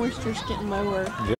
moisture's getting lower. Yeah.